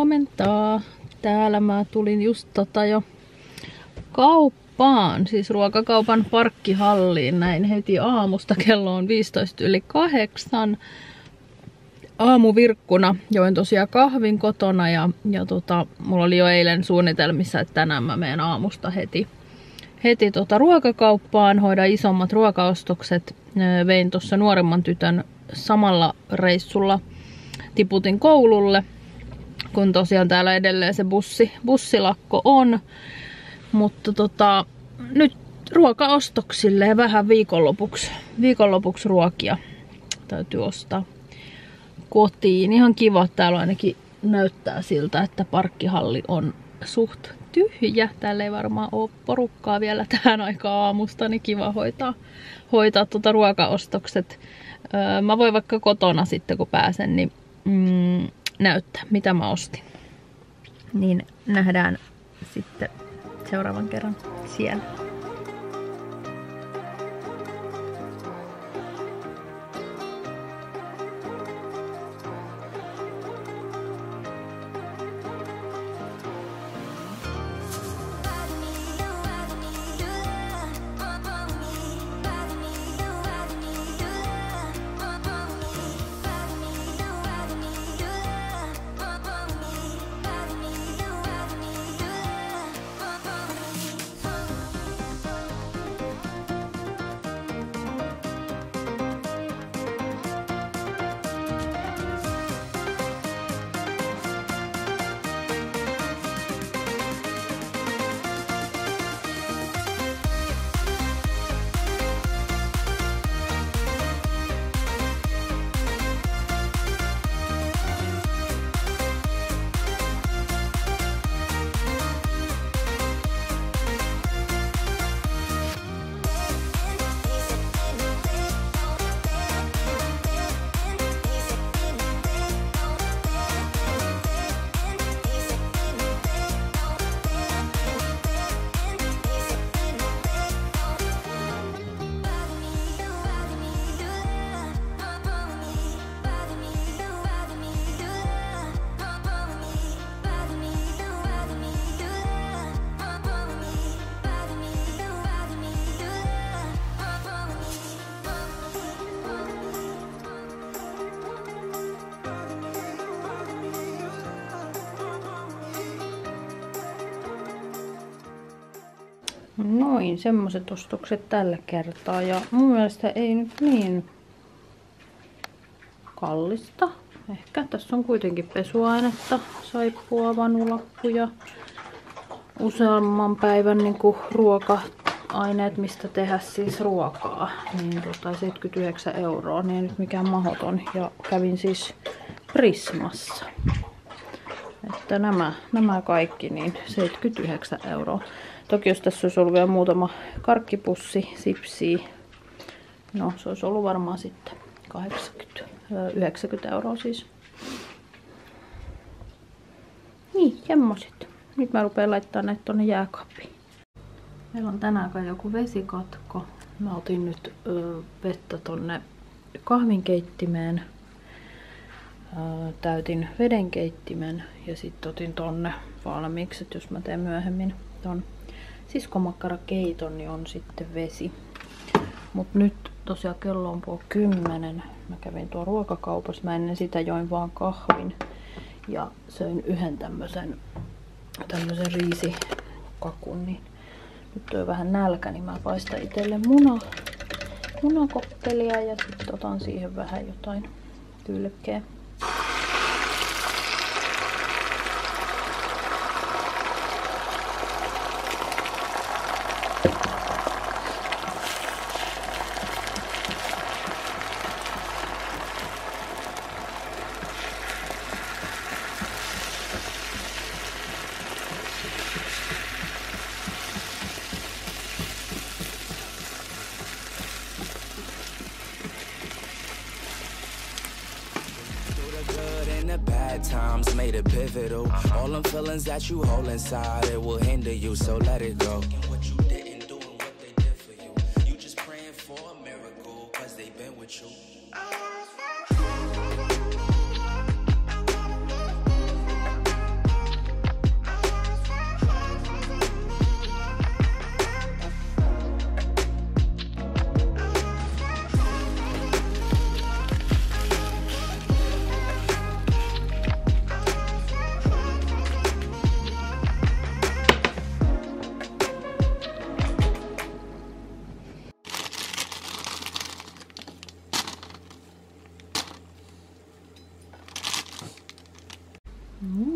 Huomenta. Täällä mä tulin just tota jo kauppaan, siis ruokakaupan parkkihalliin näin heti aamusta. Kello on 15 yli 8. Aamuvirkkuna join tosiaan kahvin kotona ja, ja tota, mulla oli jo eilen suunnitelmissa, että tänään mä menen aamusta heti, heti tota ruokakauppaan, hoida isommat ruokaostokset. Vein tuossa nuoremman tytön samalla reissulla tiputin koululle, kun tosiaan täällä edelleen se bussi, bussilakko on. Mutta tota, nyt ruokaostoksille ja vähän viikonlopuksi, viikonlopuksi ruokia täytyy ostaa kotiin. Ihan kiva, täällä ainakin näyttää siltä, että parkkihalli on suht tyhjä. Täällä ei varmaan ole porukkaa vielä tähän aikaan aamusta, niin kiva hoitaa, hoitaa tuota ruokaostokset. Öö, mä voin vaikka kotona sitten, kun pääsen, niin mm, näyttää, mitä mä ostin. Niin nähdään sitten seuraavan kerran siellä. Noin, semmoset ostokset tällä kertaa. Ja mun mielestä ei nyt niin kallista. Ehkä tässä on kuitenkin pesuainetta, saippua, vanulappuja, useamman päivän niin ruoka-aineet, mistä tehdä siis ruokaa. Niin tota 79 euroa, niin ei nyt mikään mahoton. Ja kävin siis Prismassa. Että nämä, nämä kaikki niin 79 euroa. Toki jos tässä olisi ollut vielä muutama karkkipussi, sipsi, no se olisi ollut varmaan sitten 80, 90 euroa siis. Niin, semmoset. Nyt mä rupean laittaa näitä tonne jääkaappiin. Meillä on tänään joku vesikatko. Mä otin nyt ö, vettä tonne kahvinkeittimeen. Ö, täytin vedenkeittimen ja sitten otin tonne valmiiksi, jos mä teen myöhemmin ton siskomakkarakeiton, niin on sitten vesi. Mut nyt tosiaan kello on puoli kymmenen. Mä kävin tuo ruokakaupassa. Mä ennen sitä join vaan kahvin. Ja söin yhden tämmösen, tämmösen riisikakun. Niin nyt on vähän nälkä, niin mä paistan itselle muna, munakoppelia ja sitten otan siihen vähän jotain kylkeä. times made it pivotal. All them feelings that you hold inside, it will hinder you, so let it go. What you didn't do and what they did for you. You just praying for a miracle, cause they been with you.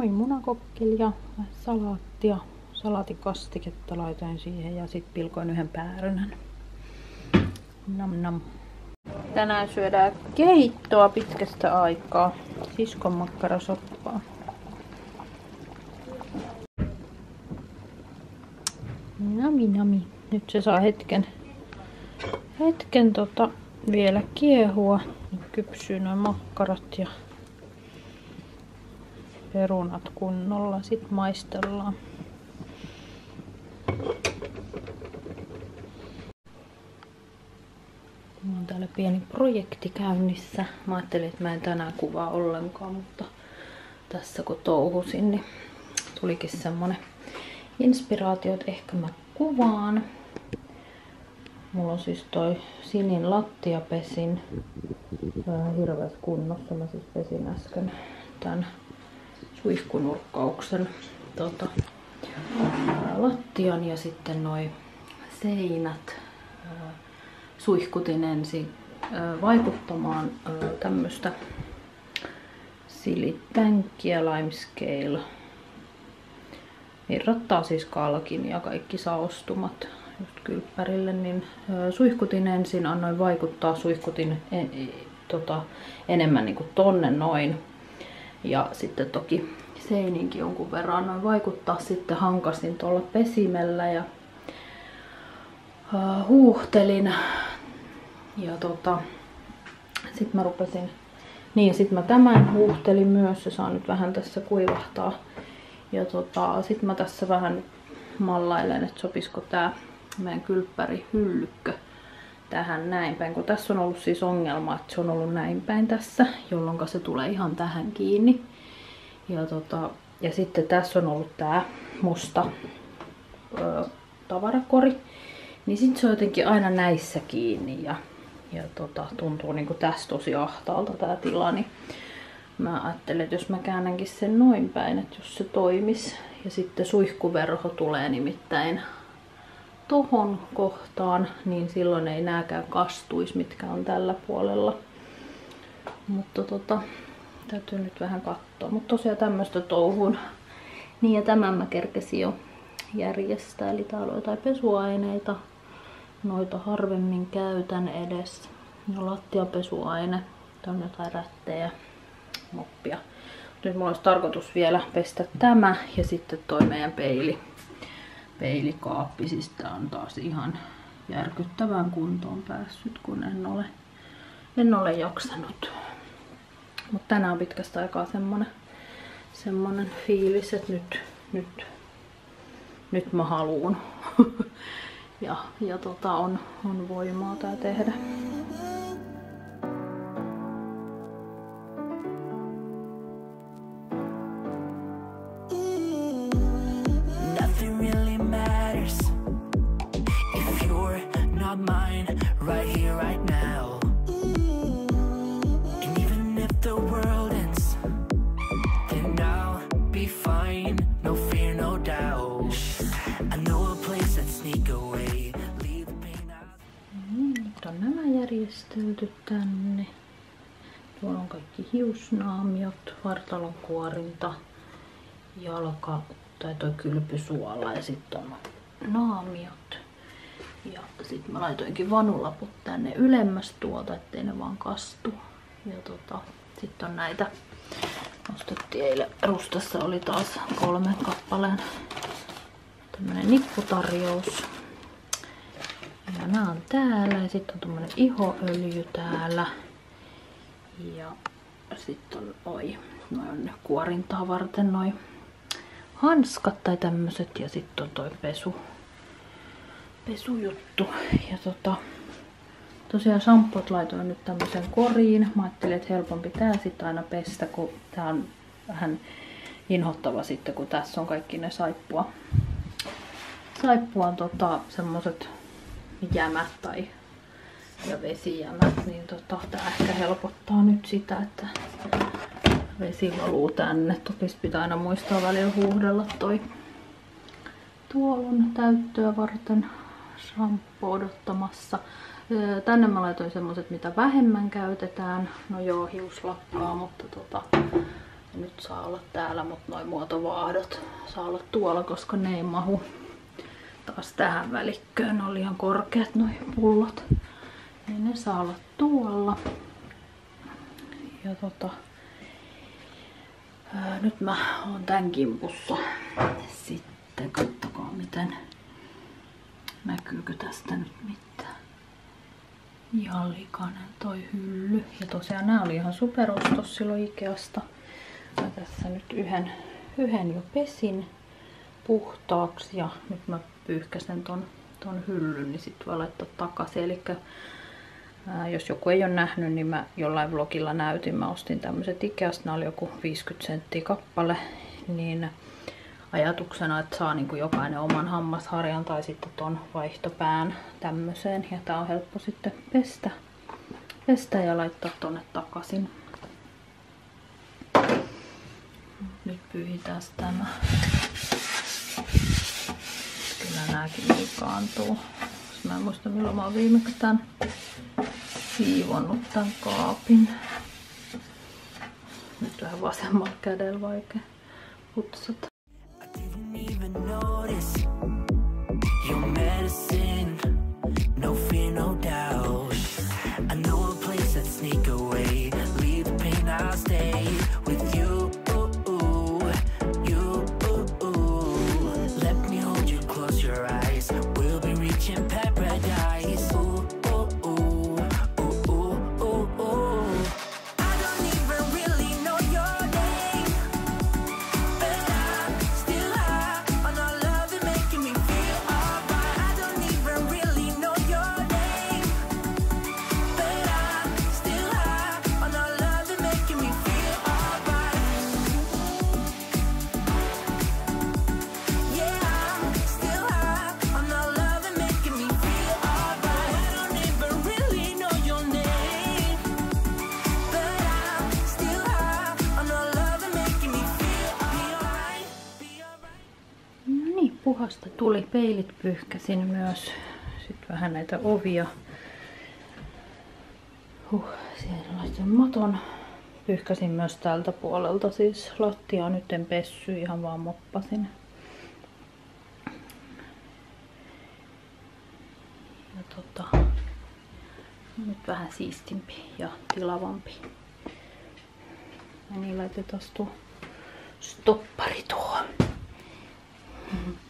Noin munakokkelia, salaattia, salaatikastiketta laitoin siihen ja sitten pilkoin yhden päärynän. Nam nam. Tänään syödään keittoa pitkästä aikaa. Siskon makkarasoppaa. Nami nami. Nyt se saa hetken, hetken tota vielä kiehua. Nyt kypsyy noin makkarat ja perunat kunnolla. Sitten maistellaan. Mulla on täällä pieni projekti käynnissä. Mä ajattelin, että mä en tänään kuvaa ollenkaan, mutta tässä kun touhusin, niin tulikin semmonen inspiraatio, että ehkä mä kuvaan. Mulla on siis toi sinin lattiapesin hirveässä kunnossa. Mä siis pesin äsken tän suihkunurkkauksen tota, lattian ja sitten noi seinät suihkutin ensin vaikuttamaan tämmöstä silittänkkiä limescale. Irrottaa siis kalkin ja kaikki saostumat just kylppärille, niin suihkutin ensin, annoin vaikuttaa, suihkutin en, e, tota, enemmän niin kuin tonne noin. Ja sitten toki seininkin jonkun verran annoin vaikuttaa, sitten hankasin tuolla pesimellä ja uh, huuhtelin. Ja tota, sitten mä rupesin, niin sitten mä tämän huuhtelin myös, se saa nyt vähän tässä kuivahtaa. Ja tota, sitten mä tässä vähän mallailen, että sopisiko tää meidän kylppäri hyllykkö tähän näin päin, kun tässä on ollut siis ongelma, että se on ollut näin päin tässä, jolloin se tulee ihan tähän kiinni. Ja, tota, ja sitten tässä on ollut tää musta ö, tavarakori, niin sitten se on jotenkin aina näissä kiinni ja, ja tota, tuntuu niinku tästä tosi ahtaalta tää tila, niin mä ajattelin, että jos mä käännänkin sen noin päin, että jos se toimis ja sitten suihkuverho tulee nimittäin tohon kohtaan, niin silloin ei nääkään kastuisi, mitkä on tällä puolella. Mutta tota, täytyy nyt vähän katsoa. Mutta tosiaan tämmöistä touhun. Niin ja tämän mä kerkesin jo järjestää. Eli täällä on jotain pesuaineita. Noita harvemmin käytän edes. No lattiapesuaine. Tää on jotain rättejä, moppia. Nyt mulla olisi tarkoitus vielä pestä tämä ja sitten toi meidän peili peilikaappi. Siis tää on taas ihan järkyttävään kuntoon päässyt, kun en ole, en ole jaksanut. Mutta tänään on pitkästä aikaa semmonen, semmonen fiilis, että nyt, nyt, nyt mä haluun. ja ja tota, on, on voimaa tää tehdä. Järjestelty tänne. Tuolla on kaikki hiusnaamiot, vartalon kuorinta, jalka tai toi kylpysuola ja sitten on naamiot. Ja sitten mä laitoinkin vanulaput tänne ylemmäs tuolta, ettei ne vaan kastu. Ja tota, sitten on näitä, ostettiin eilen Rustassa oli taas kolme kappaleen tämmönen nipputarjous. Ja nämä on täällä ja sitten on tuommoinen ihoöljy täällä. Ja sitten on oi, noin kuorintaa varten noin hanskat tai tämmöset ja sitten on toi pesu, pesujuttu. Ja tota, tosiaan shampoot laitoin nyt tämmöisen koriin. Mä ajattelin, että helpompi tää sitten aina pestä, kun tää on vähän inhottava sitten, kun tässä on kaikki ne saippua. Saippua on tota, semmoset jämät tai ja vesijämät, niin tota, tää ehkä helpottaa nyt sitä, että vesi valuu tänne. Toki pitää aina muistaa välillä huuhdella toi tuolon täyttöä varten shampoo odottamassa. Tänne mä laitoin semmoset, mitä vähemmän käytetään. No joo, hiuslakkaa, mutta tota, nyt saa olla täällä, mutta noin muotovaahdot saa olla tuolla, koska ne ei mahu taas tähän välikköön. Ne oli ihan korkeat noin pullot. Niin ne saa olla tuolla. Ja tota, ää, nyt mä oon tän kimpussa. Sitten kattokaa miten näkyykö tästä nyt mitään. Ihan likainen toi hylly. Ja tosiaan nämä oli ihan superostos silloin Ikeasta. Mä tässä nyt yhden, yhden jo pesin puhtaaksi ja nyt mä pyyhkäsen ton, ton hyllyn, niin sitten voi laittaa takaisin. Eli jos joku ei ole nähnyt, niin mä jollain vlogilla näytin. Mä ostin tämmöiset Ikeasta, nämä oli joku 50 senttiä kappale. Niin ajatuksena, että saa niin kuin jokainen oman hammasharjan tai sitten ton vaihtopään tämmöiseen. Ja tää on helppo sitten pestä, pestä ja laittaa tonne takaisin. Nyt pyyhitään tämä. Kyllä nääkin liikaantuu. Mä en muista milloin mä oon viime tämän siivonnut tän kaapin. Nyt vähän vasemmalla kädellä vaikea putsata. Puhasta tuli. Peilit pyyhkäsin myös. Sitten vähän näitä ovia. Huh, siellä laitoin maton. Pyyhkäsin myös tältä puolelta. Siis lattia nyt en pessy, ihan vaan moppasin. Ja tota, nyt vähän siistimpi ja tilavampi. Ja niin laitetaan tuo stoppari tuohon. Mm-hmm.